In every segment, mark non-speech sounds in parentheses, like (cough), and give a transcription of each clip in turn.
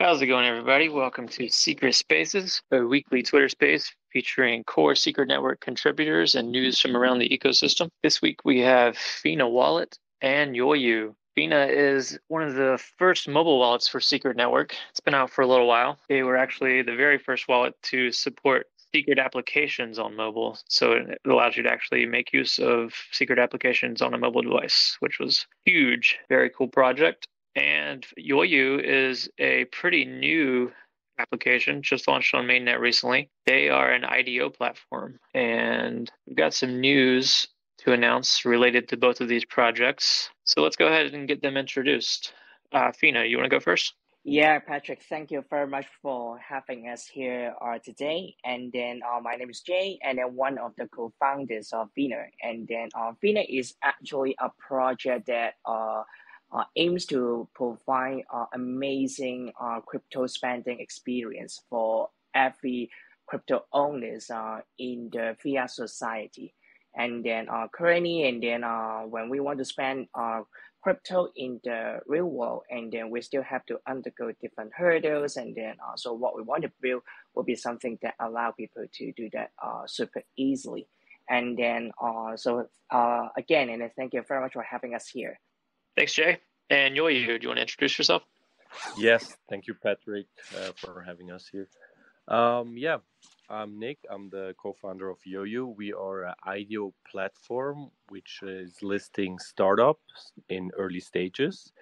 How's it going, everybody? Welcome to Secret Spaces, a weekly Twitter space featuring core Secret Network contributors and news from around the ecosystem. This week we have Fina Wallet and YOIU. Fina is one of the first mobile wallets for Secret Network. It's been out for a little while. They were actually the very first wallet to support secret applications on mobile. So it allows you to actually make use of secret applications on a mobile device, which was huge. Very cool project. And YOIU is a pretty new application, just launched on mainnet recently. They are an IDO platform, and we've got some news to announce related to both of these projects. So let's go ahead and get them introduced. Uh, Fina, you want to go first? Yeah, Patrick, thank you very much for having us here uh, today. And then uh, my name is Jay, and then one of the co-founders of Fina. And then uh, Fina is actually a project that uh, uh, aims to provide uh, amazing uh, crypto spending experience for every crypto owners uh, in the fiat society. And then uh, currently, and then uh, when we want to spend uh, crypto in the real world, and then we still have to undergo different hurdles. And then uh, so what we want to build will be something that allow people to do that uh, super easily. And then uh, so uh, again, and thank you very much for having us here. Thanks, Jay. And YOIU, do you want to introduce yourself? Yes, thank you, Patrick, uh, for having us here. Um, yeah, I'm Nick. I'm the co-founder of YOIU. We are an IDO platform which is listing startups in early stages,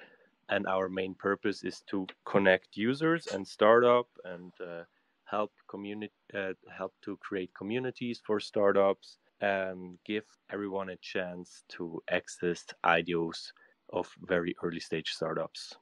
and our main purpose is to connect users and startup and uh, help community uh, help to create communities for startups and give everyone a chance to access IDOs of very early stage startups.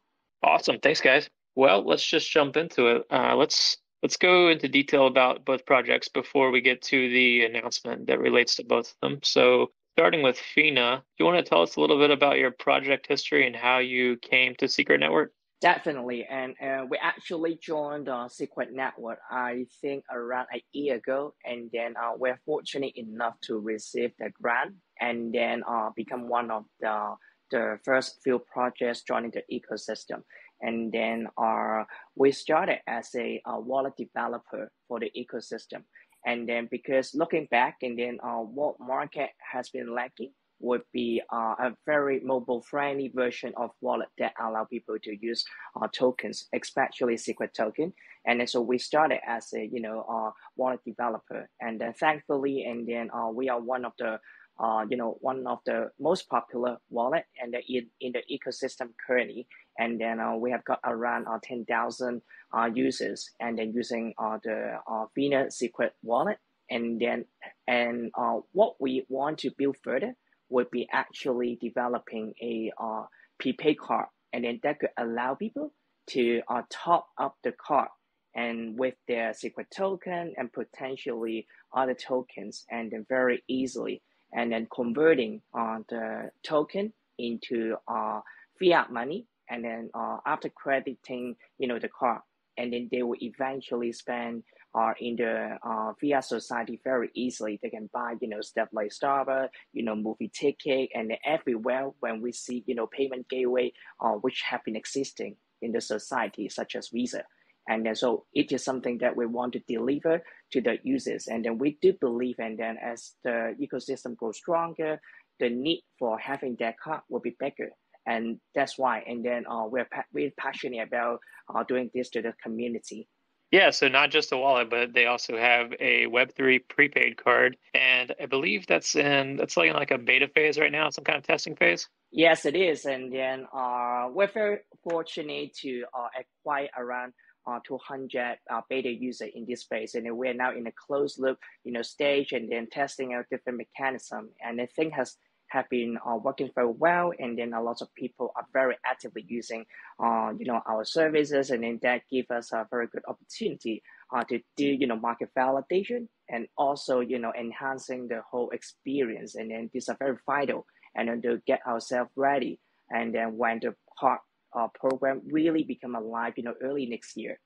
Awesome. Thanks, guys. Well, let's just jump into it. Uh, let's let's go into detail about both projects before we get to the announcement that relates to both of them. So, starting with Fina, do you want to tell us a little bit about your project history and how you came to Secret Network? Definitely, and uh, we actually joined the Secret Network. I think around a year ago, and then uh, we're fortunate enough to receive the grant, and then uh, become one of the the first few projects joining the ecosystem. And then uh, we started as a, a wallet developer for the ecosystem. And then because looking back and then uh, what market has been lacking would be uh, a very mobile friendly version of wallet that allow people to use uh, tokens, especially secret token. And then so we started as a you know uh, wallet developer, and then thankfully, and then uh, we are one of the uh, you know, one of the most popular wallet and in, in the ecosystem currently. And then uh, we have got around uh, 10,000 uh, users and then using uh, the uh, Fina secret wallet. And then, and uh, what we want to build further would be actually developing a uh, prepaid card. And then that could allow people to uh, top up the card and with their secret token and potentially other tokens and then very easily and then converting uh, the token into uh, fiat money and then uh, after crediting you know the card and then they will eventually spend uh, in the uh, fiat society very easily. They can buy, you know, stuff like Starbucks, you know, movie ticket, and everywhere when we see, you know, payment gateway, uh, which have been existing in the society, such as Visa. And then so it is something that we want to deliver to the users. And then we do believe, and then as the ecosystem grows stronger, the need for having that card will be bigger. And that's why. And then uh, we're pa- we're passionate about uh, doing this to the community. Yeah, so not just a wallet, but they also have a Web3 prepaid card, and I believe that's in that's like in like a beta phase right now, some kind of testing phase. Yes, it is, and then uh, we're very fortunate to uh, acquire around uh, 200 uh, beta user in this space, and we're now in a closed loop, you know, stage, and then testing out different mechanism. And the thing has have been uh, working very well, and then a lot of people are very actively using, uh, you know, our services, and then that give us a very good opportunity uh, to do, you know, market validation and also, you know, enhancing the whole experience. And then these are very vital, and then to get ourselves ready. And then when the part uh, program really become alive, you know, early next year.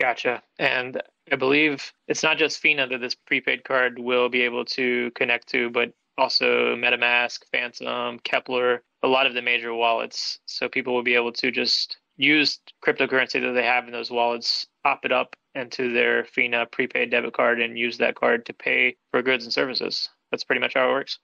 Gotcha. And I believe it's not just Fina that this prepaid card will be able to connect to, but also MetaMask, Phantom, Keplr, a lot of the major wallets. So people will be able to just use cryptocurrency that they have in those wallets, pop it up into their FINA prepaid debit card, and use that card to pay for goods and services. That's pretty much how it works.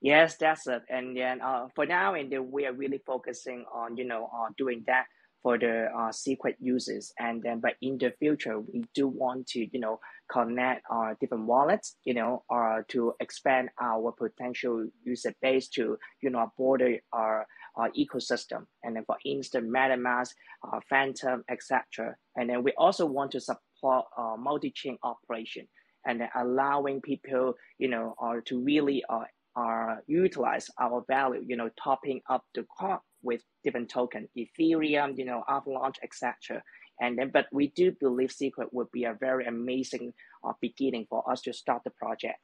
Yes, that's it. And then uh, for now, and then we are really focusing on you know uh, doing that for the uh, secret users. And then, but in the future, we do want to you know connect our different wallets, you know, or to expand our potential user base to you know broader our, our ecosystem. And then, for instance, MetaMask, uh, Phantom, etc. And then we also want to support uh, multi-chain operation and allowing people, you know, or to really uh, uh, utilize our value, you know, topping up the crop with different token, Ethereum, you know, Avalanche, etc. And then, but we do believe Secret would be a very amazing uh, beginning for us to start the project.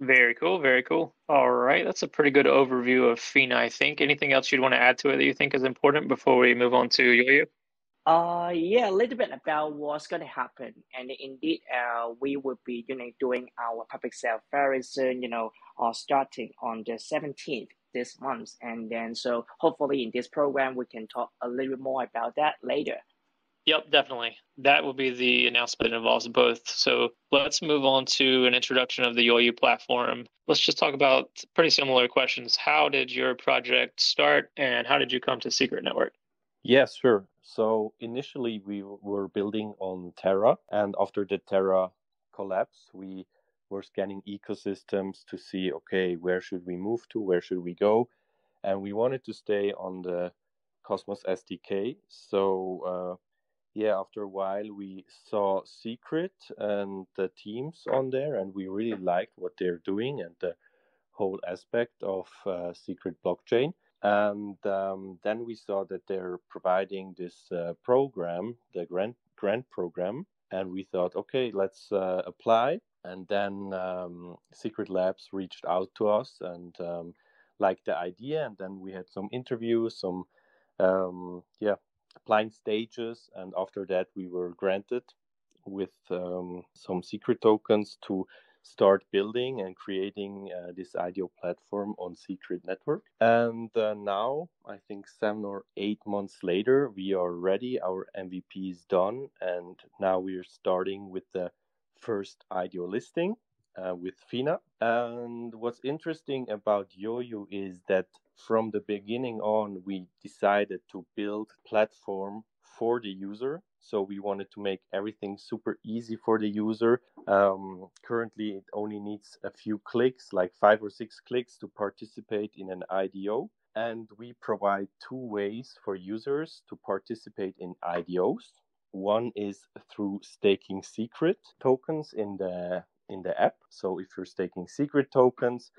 Very cool, very cool. All right, that's a pretty good overview of FINA, I think. Anything else you'd want to add to it that you think is important before we move on to YOIU? Uh, yeah, a little bit about what's going to happen. And indeed, uh, we will be you know, doing our public sale very soon, you know, uh, starting on the 17th this month. And then, so hopefully in this program, we can talk a little bit more about that later. Yep, definitely. That will be the announcement that involves both. So let's move on to an introduction of the YOIU platform. Let's just talk about pretty similar questions. How did your project start and how did you come to Secret Network? Yes, sure. So initially we were building on Terra, and after the Terra collapse, we were scanning ecosystems to see okay, where should we move to, where should we go, and we wanted to stay on the Cosmos SDK. So uh, yeah, after a while we saw Secret and the teams on there, and we really liked what they're doing and the whole aspect of uh, Secret blockchain. And um, then we saw that they're providing this uh, program, the grant grant program, and we thought, okay, let's uh, apply. And then um, Secret Labs reached out to us and um, liked the idea, and then we had some interviews, some um, yeah, applying stages, and after that we were granted with um, some secret tokens to start building and creating uh, this IDO platform on Secret Network. And uh, now, I think seven or eight months later, we are ready. Our MVP is done, and now we are starting with the first IDO listing. Uh, with Fina. And what's interesting about YOIU is that from the beginning on, we decided to build platform for the user. So we wanted to make everything super easy for the user. Um, currently, it only needs a few clicks, like five or six clicks, to participate in an IDO. And we provide two ways for users to participate in IDOs. One is through staking secret tokens in the in the app. So if you're staking secret tokens,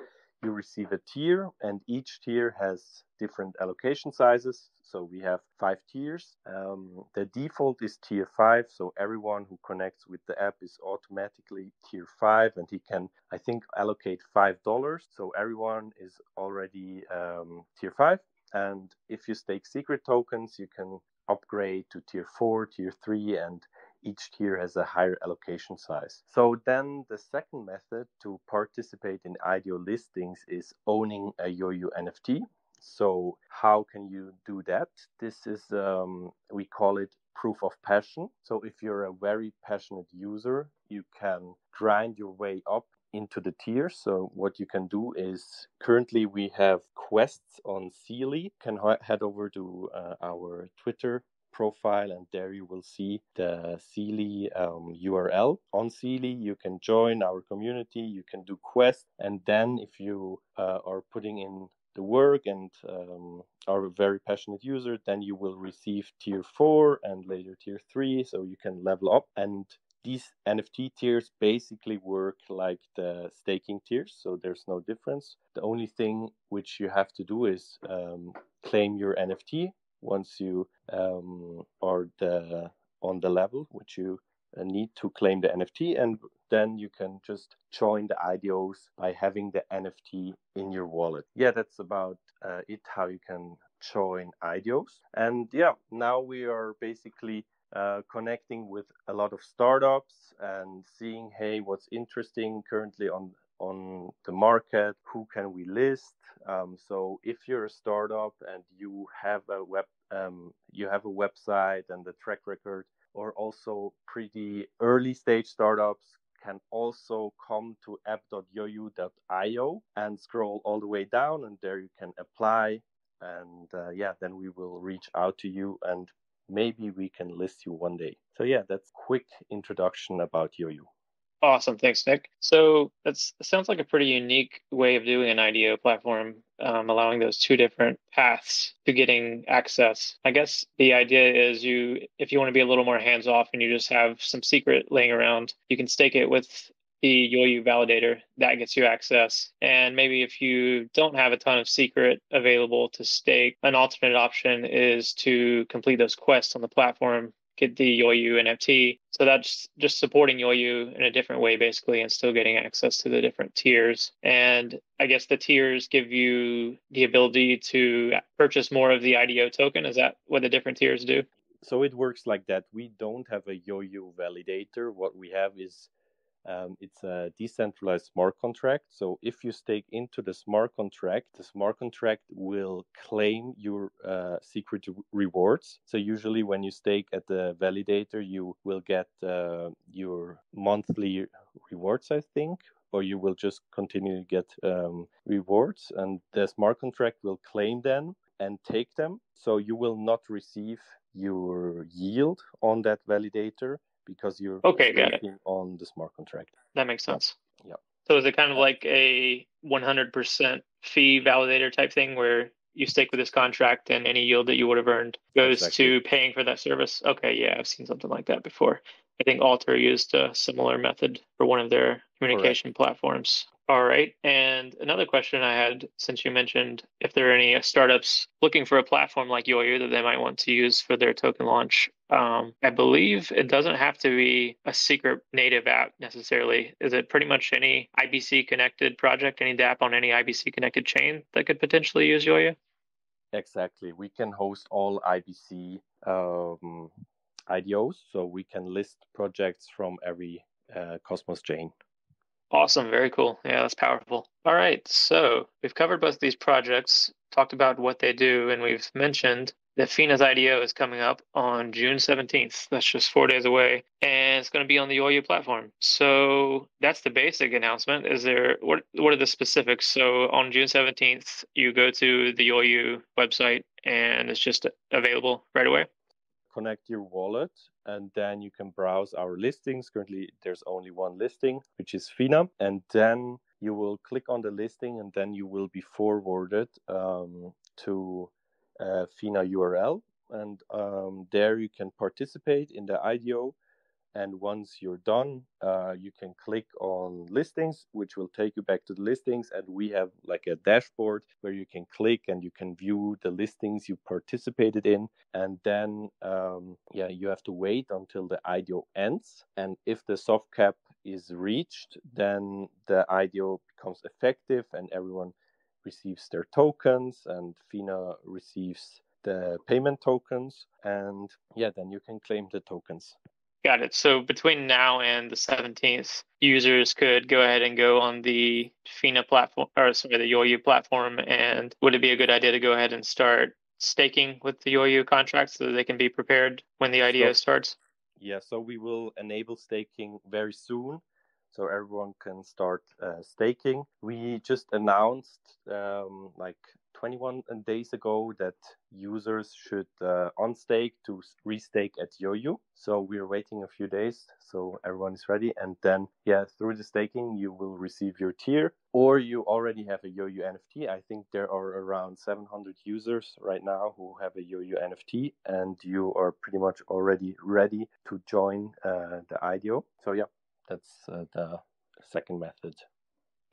you receive a tier, and each tier has different allocation sizes. So we have five tiers. Um, the default is tier five, so everyone who connects with the app is automatically tier five, and he can, I think, allocate five dollars. So everyone is already um, tier five. And if you stake secret tokens, you can upgrade to tier four, tier three, and each tier has a higher allocation size. So then the second method to participate in IDO listings is owning a YOIU NFT. So how can you do that? This is um, we call it proof of passion. So if you're a very passionate user, you can grind your way up into the tiers. So what you can do is currently we have quests on Zealy. Can head over to uh, our Twitter profile and there you will see the Zealy um, URL. On Zealy, you can join our community, you can do quests, and then if you uh, are putting in the work and um, are a very passionate user, then you will receive tier four and later tier three, so you can level up. And these NFT tiers basically work like the staking tiers, so there's no difference. The only thing which you have to do is um, claim your NFT once you um, are the, on the level which you uh, need to claim the NFT, and then you can just join the IDOs by having the NFT in your wallet. Yeah, that's about uh, it. How you can join IDOs, and yeah, now we are basically uh, connecting with a lot of startups and seeing hey what's interesting currently on on the market, who can we list. Um, so if you're a startup and you have a web, um, you have a website and a track record, or also pretty early stage startups can also come to app.yoiu.io and scroll all the way down, and there you can apply. And uh, yeah, then we will reach out to you and maybe we can list you one day. So yeah, that's quick introduction about YOIU. Awesome. Thanks, Nick. So that sounds like a pretty unique way of doing an IDO platform, um, allowing those two different paths to getting access. I guess the idea is you, if you want to be a little more hands off and you just have some secret laying around, you can stake it with the YOIU validator that gets you access. And maybe if you don't have a ton of secret available to stake, an alternate option is to complete those quests on the platform get the YOIU NFT. So that's just supporting YOIU in a different way, basically, and still getting access to the different tiers. And I guess the tiers give you the ability to purchase more of the IDO token. Is that what the different tiers do? So it works like that. We don't have a YOIU validator. What we have is um, it's a decentralized smart contract. So if you stake into the smart contract, the smart contract will claim your uh, secret rewards. So usually when you stake at the validator, you will get uh, your monthly rewards, I think, or you will just continue to get um, rewards. And the smart contract will claim them and take them. So you will not receive your yield on that validator because you're okay, got it. on the smart contract. That makes sense. Yeah. So is it kind of like a 100% fee validator type thing where you stake with this contract and any yield that you would have earned goes exactly. to paying for that service? Okay, yeah, I've seen something like that before. I think Alter used a similar method for one of their communication Correct. platforms. All right. And another question I had, since you mentioned if there are any startups looking for a platform like YOIU that they might want to use for their token launch, um, I believe it doesn't have to be a secret native app necessarily. Is it pretty much any IBC connected project, any dApp on any IBC connected chain that could potentially use YOIU? Exactly. We can host all IBC um, IDOs, so we can list projects from every uh, Cosmos chain. Awesome. Very cool. Yeah, that's powerful. All right. So we've covered both these projects, talked about what they do, and we've mentioned that FINA's IDO is coming up on June 17th. That's just four days away. And it's going to be on the YOIU platform. So that's the basic announcement. Is there, what, what are the specifics? So on June 17th, you go to the YOIU website and it's just available right away? Connect your wallet and then you can browse our listings. Currently, there's only one listing, which is FINA, and then you will click on the listing, and then you will be forwarded um, to uh, FINA URL, and um, there you can participate in the IDO and once you're done, uh, you can click on listings, which will take you back to the listings. And we have like a dashboard where you can click and you can view the listings you participated in. And then, um, yeah, you have to wait until the IDO ends. And if the soft cap is reached, then the IDO becomes effective and everyone receives their tokens and FINA receives the payment tokens and yeah then you can claim the tokens Got it. So between now and the 17th, users could go ahead and go on the FINA platform, or sorry, the YOIU platform. And would it be a good idea to go ahead and start staking with the YOIU contract so that they can be prepared when the IDO so, starts? Yeah, so we will enable staking very soon. So everyone can start uh, staking. We just announced um, like 21 days ago that users should uh, unstake to restake at YOIU. So we're waiting a few days so everyone is ready. And then, yeah, through the staking, you will receive your tier or you already have a YOIU NFT. I think there are around 700 users right now who have a YOIU NFT and you are pretty much already ready to join uh, the IDO. So, yeah, that's uh, the second method.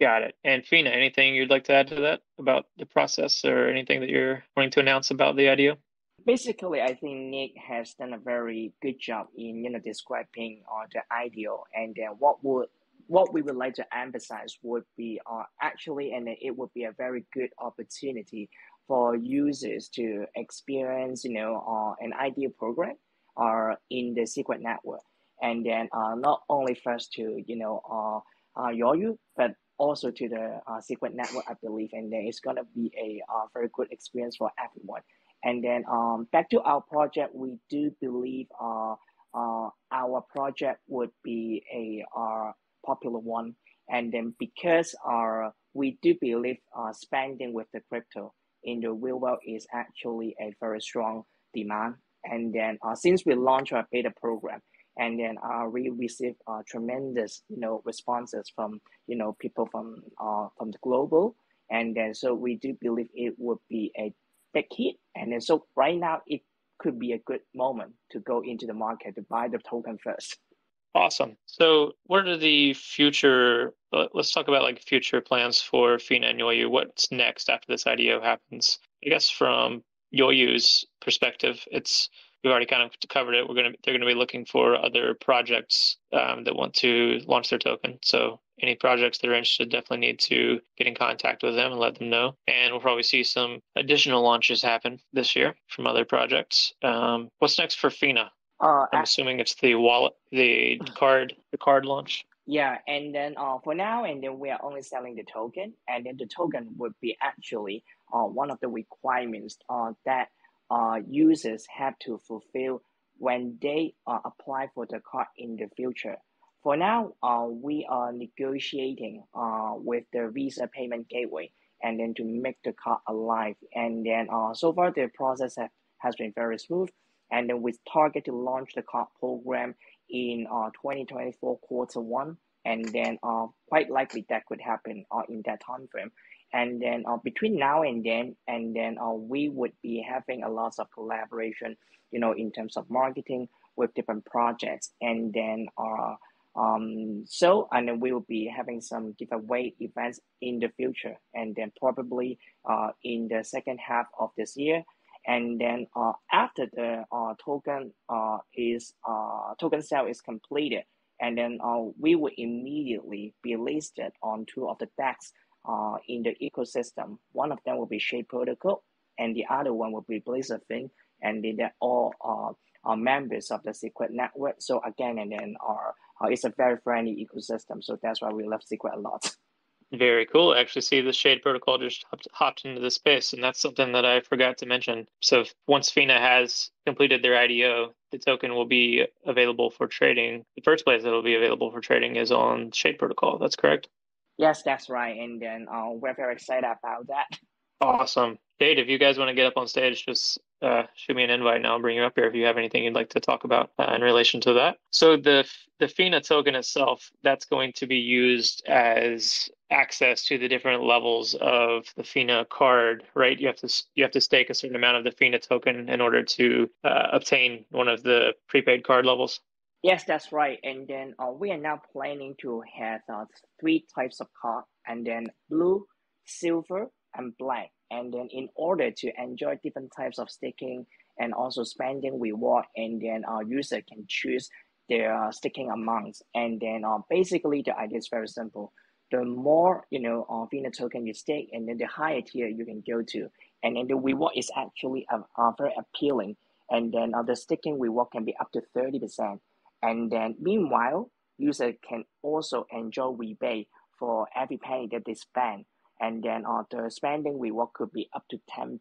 Got it. And Fina, anything you'd like to add to that about the process or anything that you're wanting to announce about the idea? Basically, I think Nick has done a very good job in you know describing uh, the IDO, and then what would what we would like to emphasize would be uh, actually, and it would be a very good opportunity for users to experience you know uh, an IDO program uh, in the secret network, and then uh, not only first to you know uh, uh, YOIU, but also to the uh, Secret Network, I believe, and then it's gonna be a uh, very good experience for everyone. And then um, back to our project, we do believe uh, uh, our project would be a uh, popular one. And then because our we do believe uh, spending with the crypto in the real world is actually a very strong demand. And then uh, since we launched our beta program, and then uh, we received uh, tremendous you know responses from you know people from uh, from the global, and then so we do believe it would be a big hit. And then so right now it could be a good moment to go into the market to buy the token first. Awesome. So, what are the future? Let's talk about like future plans for Fina and YOIU. What's next after this IDO happens? I guess from YOIU's perspective, it's we've already kind of covered it. We're gonna they're gonna be looking for other projects um, that want to launch their token. So any projects that are interested definitely need to get in contact with them and let them know. And we'll probably see some additional launches happen this year from other projects. Um, what's next for Fina? Uh, I'm assuming it's the wallet, the (sighs) card, the card launch. Yeah, and then uh, for now, and then we are only selling the token, and then the token would be actually uh, one of the requirements uh, that uh, users have to fulfill when they uh, apply for the card in the future. For now, uh, we are negotiating uh, with the Visa payment gateway and then to make the card alive. And then uh, so far the process have, has been very smooth and then we target to launch the card program in uh, 2024 quarter one, and then uh, quite likely that could happen uh, in that time frame. And then uh, between now and then, and then uh, we would be having a lot of collaboration, you know, in terms of marketing with different projects, and then uh, um, so and then we will be having some giveaway events in the future, and then probably uh, in the second half of this year, and then uh, after the uh, token uh, is uh, token sale is completed, and then uh, we will immediately be listed on two of the DEX uh, in the ecosystem. One of them will be Shade Protocol, and the other one will be Blazerfin, and then they're all uh, are members of the Secret Network. So again, and then our uh, it's a very friendly ecosystem. So that's why we love Secret a lot. (laughs) Very cool. I actually see the Shade Protocol just hopped, hopped into the space, and that's something that I forgot to mention. So once Fina has completed their IDO, the token will be available for trading. The first place that will be available for trading is on Shade Protocol. That's correct. Yes, that's right. And then uh, we're very excited about that. Awesome. Dave, if you guys want to get up on stage, just uh, shoot me an invite and I'll bring you up here if you have anything you'd like to talk about uh, in relation to that. So the the FINA token itself, that's going to be used as access to the different levels of the FINA card, right? You have to you have to stake a certain amount of the FINA token in order to uh, obtain one of the prepaid card levels. Yes, that's right. And then uh, we are now planning to have uh, three types of card, and then blue, silver, and black. And then in order to enjoy different types of staking and also spending reward, and then our user can choose their staking amounts. And then uh, basically the idea is very simple. The more you know uh, Fina token you stake, and then the higher tier you can go to, and then the reward is actually uh, uh, very appealing. And then uh, the staking reward can be up to thirty percent. And then meanwhile, user can also enjoy rebate for every penny that they spend and then uh, the spending reward could be up to 10%.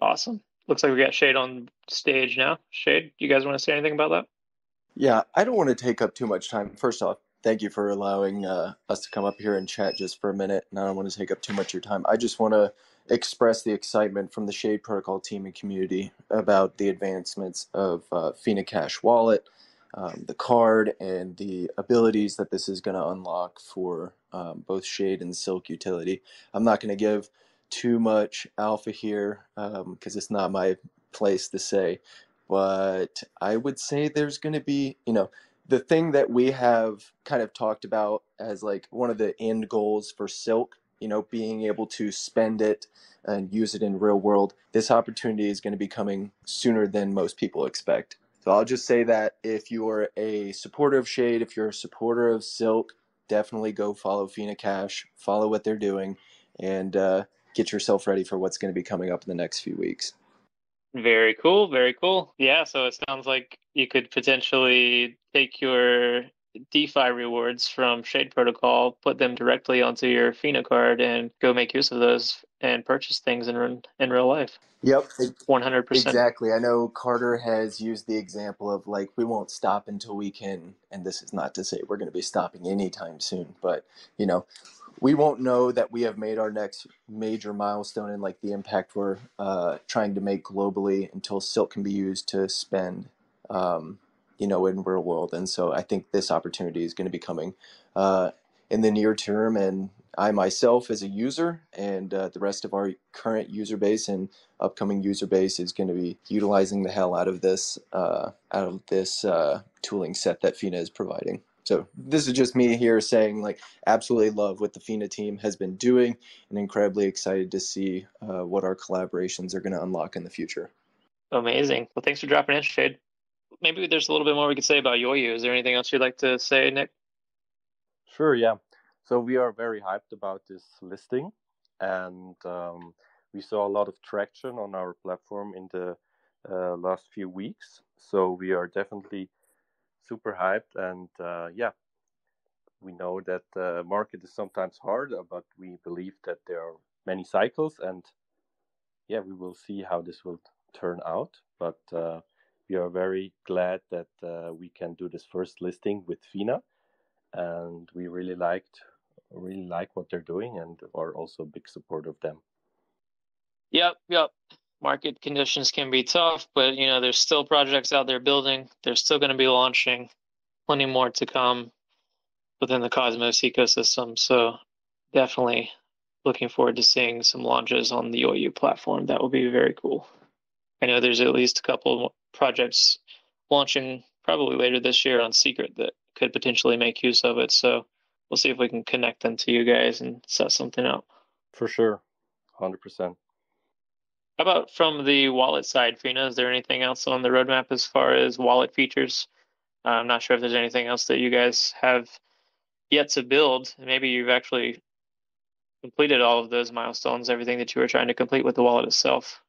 Awesome. Looks like we got Shade on stage now. Shade, do you guys want to say anything about that? Yeah, I don't want to take up too much time. First off, thank you for allowing uh, us to come up here and chat just for a minute. And I don't want to take up too much of your time. I just want to express the excitement from the Shade Protocol team and community about the advancements of uh, Fina Cash Wallet um, the card and the abilities that this is going to unlock for um, both Shade and Silk utility. I'm not going to give too much alpha here because um, it's not my place to say, but I would say there's going to be, you know, the thing that we have kind of talked about as like one of the end goals for Silk, you know, being able to spend it and use it in real world. This opportunity is going to be coming sooner than most people expect. So I'll just say that if you're a supporter of Shade, if you're a supporter of Silk, definitely go follow Fina Cash, follow what they're doing, and uh, get yourself ready for what's going to be coming up in the next few weeks. Very cool, very cool. Yeah, so it sounds like you could potentially take your DeFi rewards from Shade Protocol, put them directly onto your Fina card, and go make use of those and purchase things in in real life. Yep, one hundred percent. Exactly. I know Carter has used the example of like we won't stop until we can, and this is not to say we're going to be stopping anytime soon, but you know, we won't know that we have made our next major milestone in like the impact we're uh, trying to make globally until Silk can be used to spend, um, you know, in real world. And so I think this opportunity is going to be coming uh, in the near term. And I myself, as a user, and uh, the rest of our current user base and upcoming user base is going to be utilizing the hell out of this uh, out of this uh, tooling set that Fina is providing. So this is just me here saying like absolutely love what the FINA team has been doing and incredibly excited to see uh, what our collaborations are going to unlock in the future. Amazing. Well, thanks for dropping in, Shade. Maybe there's a little bit more we could say about YOIU. Is there anything else you'd like to say, Nick? Sure, yeah. So we are very hyped about this listing and um, we saw a lot of traction on our platform in the uh, last few weeks. So we are definitely super hyped. And uh, yeah, we know that the market is sometimes hard, uh, but we believe that there are many cycles. And yeah, we will see how this will turn out. But uh, we are very glad that uh, we can do this first listing with Fina. And we really liked, really like what they're doing and are also a big support of them. Yep, yep market conditions can be tough, but you know, there's still projects out there building. They're still going to be launching. Plenty more to come within the Cosmos ecosystem. So definitely looking forward to seeing some launches on the YOIU platform. That will be very cool. I know there's at least a couple projects launching probably later this year on Secret that could potentially make use of it. So we'll see if we can connect them to you guys and set something up. For sure. 100%. How about from the wallet side, Fina? Is there anything else on the roadmap as far as wallet features? Uh, I'm not sure if there's anything else that you guys have yet to build. Maybe you've actually completed all of those milestones, everything that you were trying to complete with the wallet itself.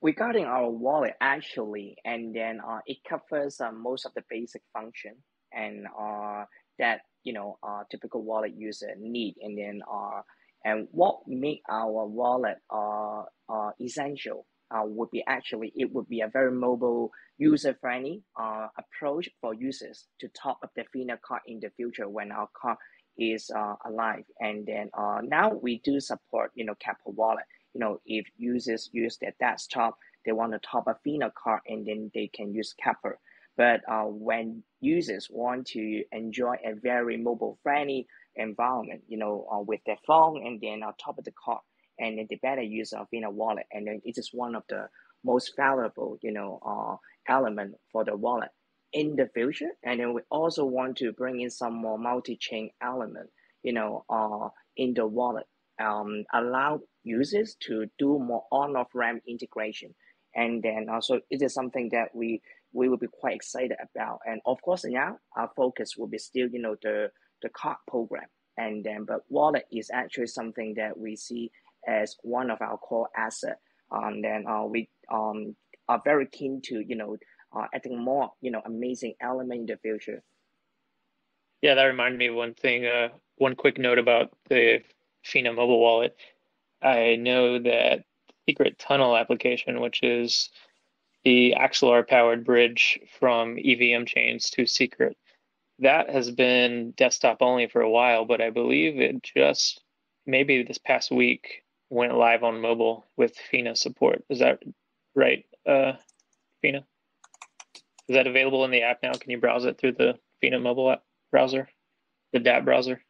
Regarding our wallet, actually, and then uh, it covers uh, most of the basic function and uh, that you know uh, typical wallet user need, and then uh, and what make our wallet uh, uh, essential uh, would be actually it would be a very mobile, user-friendly uh, approach for users to top up their FINA card in the future when our card is uh, alive. And then uh, now we do support you know Keplr Wallet. You know if users use their desktop, they want to top up FINA card and then they can use Keplr. But uh, when users want to enjoy a very mobile friendly environment, you know, uh, with their phone and then on top of the card, and then they better use a Fina wallet, and then it is one of the most valuable, you know, uh, element for the wallet in the future. And then we also want to bring in some more multi-chain element, you know, uh, in the wallet, um, allow users to do more on-off ramp integration. And then also it is something that we we will be quite excited about. And of course, now our focus will be still, you know, the the card program. And then, but wallet is actually something that we see as one of our core asset. Um, then uh, we um, are very keen to, you know, uh, adding more, you know, amazing element in the future. Yeah, that reminded me of one thing. Uh, one quick note about the Fina mobile wallet. I know that Secret Tunnel application, which is the Axelar powered bridge from EVM chains to Secret, that has been desktop only for a while, but I believe it just maybe this past week went live on mobile with Fina support. Is that right, uh, Fina? Is that available in the app now? Can you browse it through the Fina mobile app browser, the dApp browser?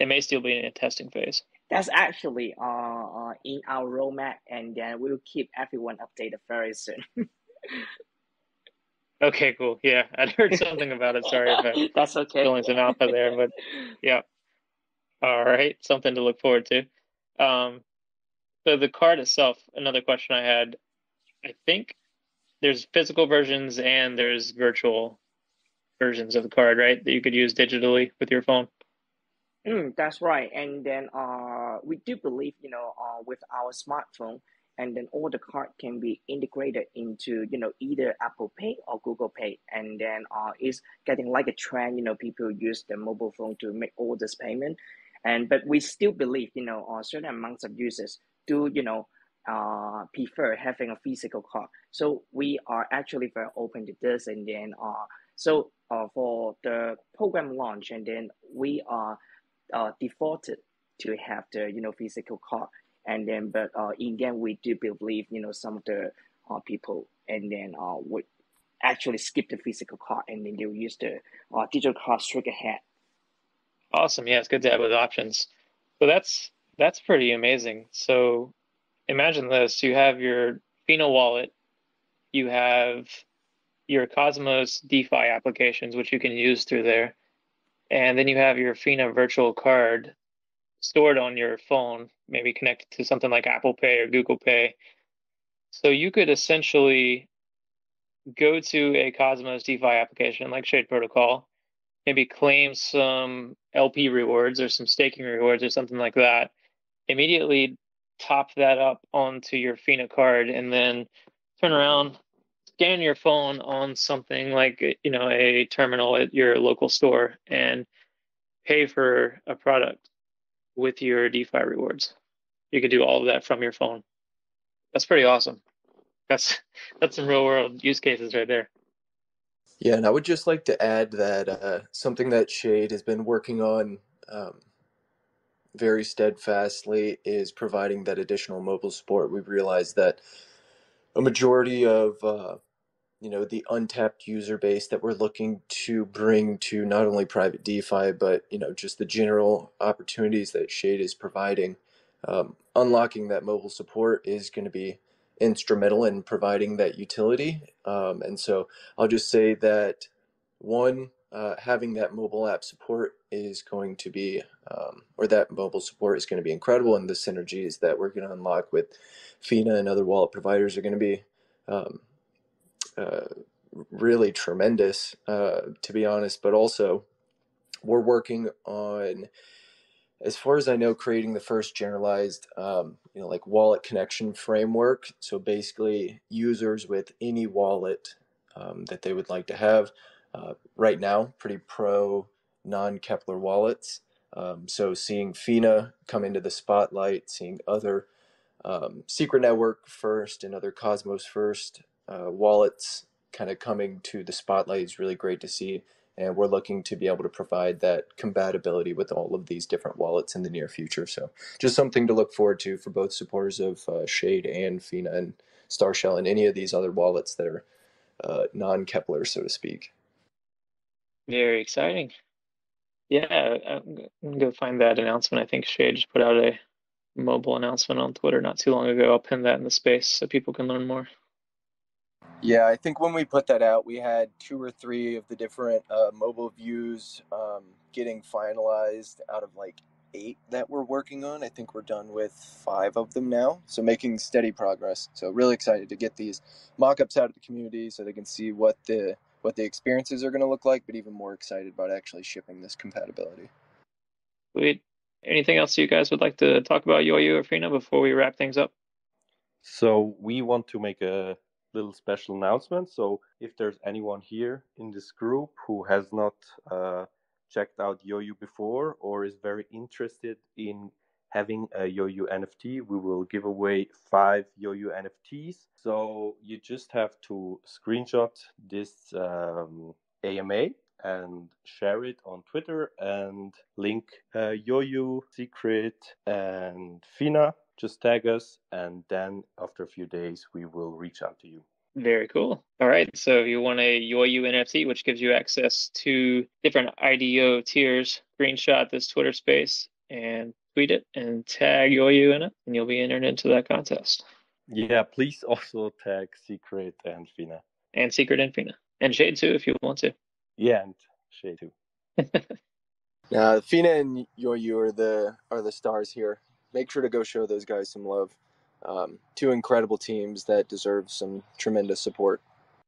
It may still be in a testing phase. That's actually uh, in our roadmap, and then we'll keep everyone updated very soon. (laughs) Okay, cool. Yeah, I'd heard something about it. Sorry if (laughs) That's okay. Going some alpha there, but yeah. All right, something to look forward to. Um, so the card itself, another question I had, I think there's physical versions and there's virtual versions of the card, right? That you could use digitally with your phone. Mm, that's right. And then uh, we do believe, you know, uh, with our smartphone, and then all the card can be integrated into you know either Apple Pay or Google Pay, and then uh, it's getting like a trend. You know, people use the mobile phone to make all this payment, and but we still believe you know uh, certain amounts of users do you know uh, prefer having a physical card. So we are actually very open to this, and then uh, so uh, for the program launch, and then we are uh, defaulted to have the you know physical card and then but uh, in the end we do believe you know some of the uh, people and then uh, would actually skip the physical card and then they'll use the uh, digital card straight ahead. Awesome. Yeah it's good to have those options. So that's that's pretty amazing. So imagine this. You have your Fina wallet. You have your Cosmos DeFi applications, which you can use through there. And then you have your Fina virtual card stored on your phone, maybe connected to something like Apple Pay or Google Pay. So you could essentially go to a Cosmos DeFi application like Shade Protocol, maybe claim some LP rewards or some staking rewards or something like that, immediately top that up onto your Fina card, and then turn around, scan your phone on something like you know a terminal at your local store, and pay for a product with your DeFi rewards. You could do all of that from your phone. That's pretty awesome. That's that's some real world use cases right there. Yeah, and I would just like to add that uh, something that Shade has been working on um, very steadfastly is providing that additional mobile support. We've realized that a majority of uh, you know the untapped user base that we're looking to bring to not only private DeFi but you know just the general opportunities that Shade is providing. Um, unlocking that mobile support is going to be instrumental in providing that utility. Um, and so I'll just say that one, uh, having that mobile app support is going to be, um, or that mobile support is going to be incredible, and the synergies that we're going to unlock with Fina and other wallet providers are going to be um, uh, really tremendous, uh, to be honest. But also, we're working on, as far as I know, creating the first generalized, um, you know, like wallet connection framework. So basically, users with any wallet um, that they would like to have. Uh, right now, pretty pro non Keplr wallets. Um, so seeing Fina come into the spotlight, seeing other um, secret network first and other Cosmos first uh, wallets kind of coming to the spotlight is really great to see. And we're looking to be able to provide that compatibility with all of these different wallets in the near future. So, just something to look forward to for both supporters of uh, Shade and Fina and Starshell and any of these other wallets that are uh, non Keplr, so to speak. Very exciting. Yeah, I'm gonna go find that announcement. I think Shade just put out a mobile announcement on Twitter not too long ago. I'll pin that in the space so people can learn more. Yeah, I think when we put that out, we had two or three of the different uh, mobile views um, getting finalized out of like eight that we're working on. I think we're done with five of them now. So making steady progress. So really excited to get these mock-ups out of the community so they can see what the what the experiences are going to look like, but even more excited about actually shipping this compatibility. Sweet. Anything else you guys would like to talk about YOIU or Fina before we wrap things up? So we want to make a little special announcement. So if there's anyone here in this group who has not uh, checked out YOIU before or is very interested in having a YOIU NFT, we will give away five YOIU NFTs. So you just have to screenshot this um, AMA and share it on Twitter and link uh, YOIU, Secret, and Fina just tag us, and then after a few days, we will reach out to you. Very cool. All right. So if you want a YOIU NFT, which gives you access to different IDO tiers, screenshot this Twitter space and tweet it and tag YOIU in it, and you'll be entered into that contest. Yeah, please also tag Secret and Fina. And Secret and Fina. And Shade too, if you want to. Yeah, and Shade too. yeah, (laughs) uh, Fina and YOIU are the are the stars here make sure to go show those guys some love. Um, two incredible teams that deserve some tremendous support.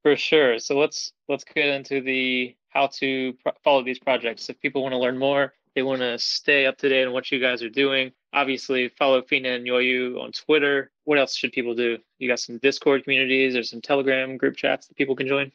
For sure. So let's let's get into the how to pro- follow these projects. If people want to learn more, they want to stay up to date on what you guys are doing, obviously follow Fina and YOIU on Twitter. What else should people do? You got some Discord communities or some Telegram group chats that people can join?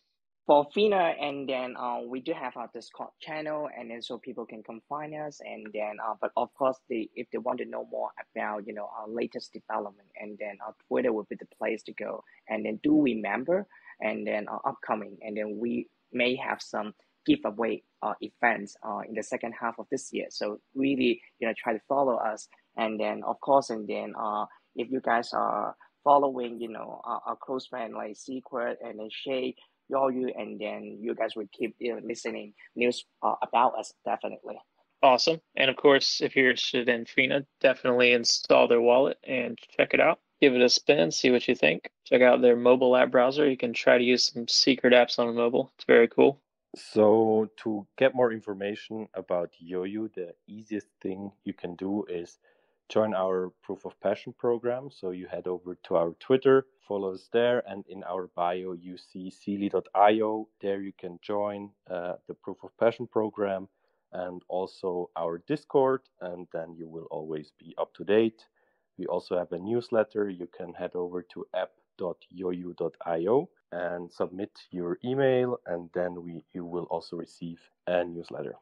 For Fina, and then uh, we do have our Discord channel, and then so people can come find us. And then, uh, but of course, they if they want to know more about you know our latest development, and then our Twitter will be the place to go. And then do remember, and then our upcoming, and then we may have some giveaway uh, events uh, in the second half of this year. So really, you know, try to follow us and then of course and then uh if you guys are following you know our, our close friend like secret and then shay you and then you guys will keep you know, listening news uh, about us definitely. Awesome. And of course if you're interested in fina definitely install their wallet and check it out. Give it a spin see what you think. Check out their mobile app browser. You can try to use some secret apps on mobile. It's very cool. So to get more information about YOIU the easiest thing you can do is join our Proof of Passion program. So you head over to our Twitter, follow us there, and in our bio, you see Zealy.io. There you can join uh, the Proof of Passion program and also our Discord, and then you will always be up to date. We also have a newsletter. You can head over to app.yoiu.io and submit your email, and then we you will also receive a newsletter.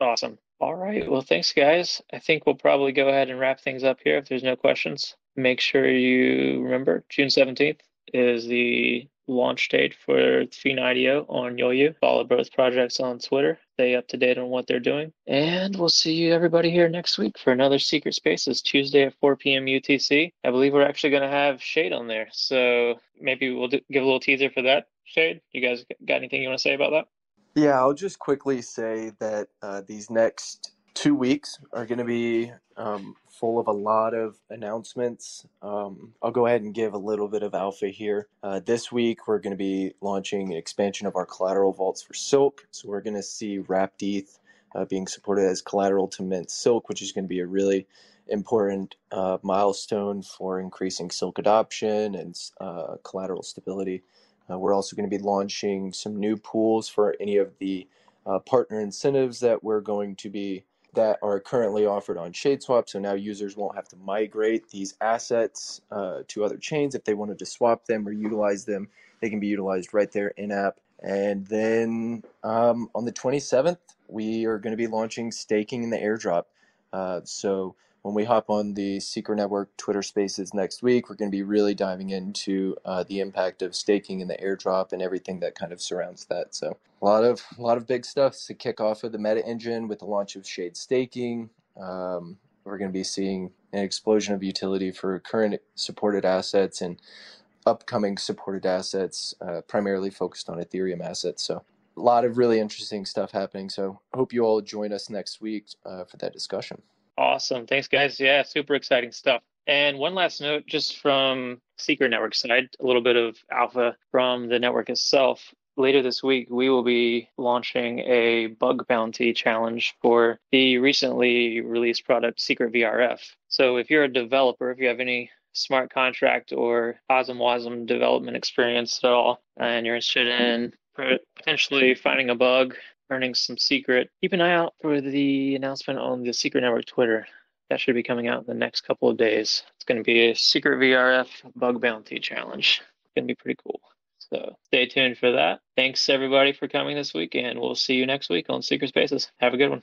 Awesome. All right. Well, thanks, guys. I think we'll probably go ahead and wrap things up here if there's no questions. Make sure you remember June 17th is the launch date for Fina IDO on YOIU. Follow both projects on Twitter. Stay up to date on what they're doing. And we'll see you everybody here next week for another Secret Spaces Tuesday at 4 p.m. UTC. I believe we're actually going to have Shade on there. So maybe we'll do, give a little teaser for that. Shade, you guys got anything you want to say about that? Yeah, I'll just quickly say that uh, these next two weeks are going to be um, full of a lot of announcements. Um, I'll go ahead and give a little bit of alpha here. Uh, this week, we're going to be launching an expansion of our collateral vaults for Silk. So we're going to see Wrapped ETH uh, being supported as collateral to mint Silk, which is going to be a really important uh, milestone for increasing Silk adoption and uh, collateral stability. Uh, we're also going to be launching some new pools for any of the uh, partner incentives that we're going to be that are currently offered on ShadeSwap. So now users won't have to migrate these assets uh, to other chains if they wanted to swap them or utilize them. They can be utilized right there in app. And then um, on the 27th, we are going to be launching staking in the airdrop. Uh, so when we hop on the Secret Network Twitter Spaces next week, we're going to be really diving into uh, the impact of staking and the airdrop and everything that kind of surrounds that. So a lot of a lot of big stuff to kick off of the Meta Engine with the launch of Shade Staking. Um, we're going to be seeing an explosion of utility for current supported assets and upcoming supported assets, uh, primarily focused on Ethereum assets. So a lot of really interesting stuff happening. So hope you all join us next week uh, for that discussion. Awesome. Thanks, guys. Yeah, super exciting stuff. And one last note, just from Secret Network side, a little bit of alpha from the network itself. Later this week, we will be launching a bug bounty challenge for the recently released product Secret VRF. So if you're a developer, if you have any smart contract or OSM development experience at all, and you're interested in potentially finding a bug earning some secret. Keep an eye out for the announcement on the Secret Network Twitter. That should be coming out in the next couple of days. It's going to be a Secret VRF Bug Bounty Challenge. It's going to be pretty cool. So stay tuned for that. Thanks everybody for coming this week, and we'll see you next week on Secret Spaces. Have a good one.